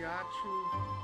Yacht